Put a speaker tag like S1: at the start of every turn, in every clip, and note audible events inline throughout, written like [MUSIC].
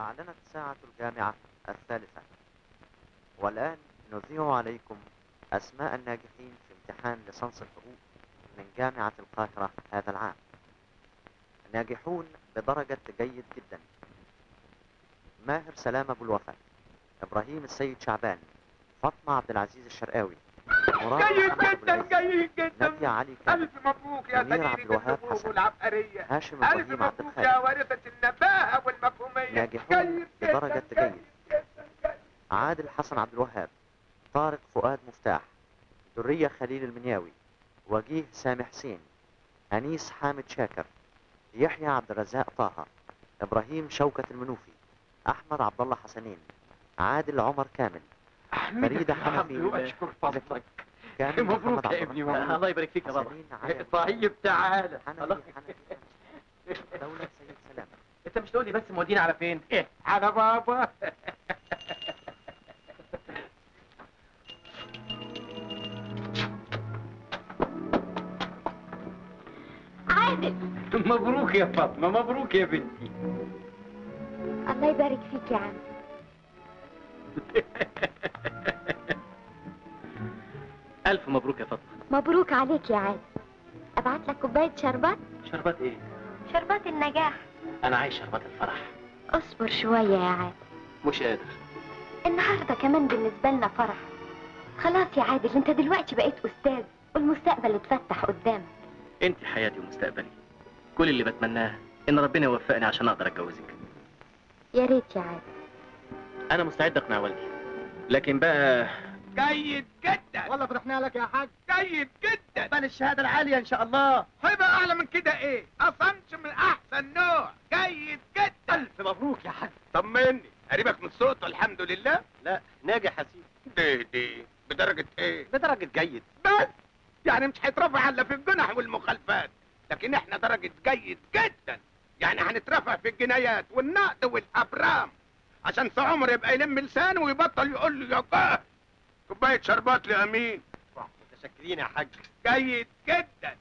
S1: أعلنت ساعة الجامعة الثالثة. والآن نذيع عليكم أسماء الناجحين في امتحان لصنص الحقوق من جامعة القاهرة هذا العام. ناجحون بدرجة جيد جدا. ماهر سلام أبو الوفا إبراهيم السيد شعبان فاطمة عبد العزيز الشرقاوي
S2: جيد جدا جيد جدا.
S1: نادية علي
S2: ألف مبروك يا
S1: الوهاب
S2: النبوغ
S1: حسن.
S2: والعبقرية.
S1: هاشم عبد
S2: مبروك يا وارثة النباهة والمفهومية.
S1: ناجحون بدرجة
S2: جيد.
S1: عادل حسن عبد الوهاب طارق فؤاد مفتاح درية خليل المنياوي وجيه سامي حسين أنيس حامد شاكر يحيى عبد الرزاق طه إبراهيم شوكة المنوفي أحمد عبد الله حسنين عادل عمر كامل فريدة
S2: يا
S1: حنفي.
S2: ربي وأشكر فضلك.
S1: كامل [LAUGHS]
S2: مبروك يا ابني
S3: الله يبارك فيك يا بابا. [LAUGHS]
S2: طيب تعالى.
S1: حنفي حنفي [LAUGHS] دولة سيد سلام
S3: انت مش تقول لي بس مودينا على فين؟
S2: إيه على بابا.
S4: عادل.
S2: مبروك يا فاطمة مبروك يا بنتي.
S4: الله يبارك فيك يا عم.
S3: ألف مبروك يا فاطمة.
S4: مبروك عليك يا عادل أبعت لك كوباية شربات؟
S3: شربات إيه؟
S4: شربات النجاح.
S3: أنا عايز شربات الفرح.
S4: أصبر شوية يا عادل
S3: مش قادر.
S4: النهارده كمان بالنسبة لنا فرح. خلاص يا عادل أنت دلوقتي بقيت أستاذ والمستقبل اتفتح قدامك
S3: أنت حياتي ومستقبلي. كل اللي بتمناه إن ربنا يوفقني عشان أقدر أتجوزك.
S4: يا ريت يا عادل
S3: أنا مستعد أقنع والدي. لكن بقى
S2: جيد جدا.
S5: والله فرحنا لك يا حاج.
S2: جيد جدا.
S5: بل الشهادة العالية إن شاء الله.
S2: هيبقى أعلى من كده إيه؟ أصنش من أحسن نوع. جيد جدا.
S5: ألف مبروك يا حاج.
S2: طمني. قريبك من صوته الحمد لله.
S5: لا ناجح يا سيدي.
S2: دي دي. بدرجة إيه؟
S5: بدرجة جيد.
S2: بس. يعني مش هيترفع إلا في الجنح والمخالفات. لكن إحنا درجة جيد جدا. يعني هنترفع في الجنايات والنقد والأبرام. عشان في عمر يبقى يلم لسانه ويبطل يقول له يا جاه. كوباية شربات لأمين.
S5: متشكرين يا حاج.
S2: جيد جدا.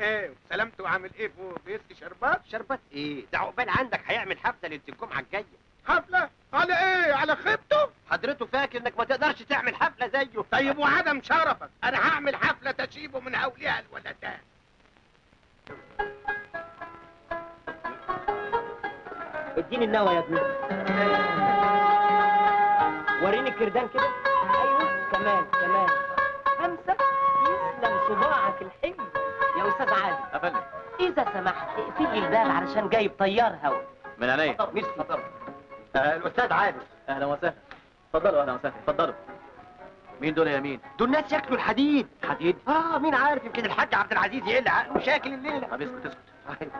S2: إيه سلامته عامل إيه فوق بيسقي شربات؟
S5: شربات إيه؟ ده عقبال عندك هيعمل حفلة ليله الجمعه الجاية.
S2: حفلة؟ على إيه؟ على خيبته؟
S5: حضرته فاكر إنك ما تقدرش تعمل حفلة زيه.
S2: طيب وعدم شرفك. أنا هعمل حفلة تشيبه من هوليها الولدان.
S5: اديني النوى يا ابني. وريني الكردان كده. كمان كمان. خمسة يسلم صباعك الحلو. يا أستاذ عادل
S3: أفندم.
S5: إذا سمحت اقفل لي الباب علشان جايب طيار هوا
S3: من عينيا
S5: ميرسي آه الأستاذ عادل.
S3: أهلا وسهلا. اتفضلوا أهلا وسهلا. اتفضلوا. مين دول يا مين؟
S5: دول ناس ياكلوا الحديد.
S3: حديد؟
S5: آه مين عارف يمكن الحاج عبد العزيز يقل عقله وشاكل الليلة
S3: طب اسكت اسكت.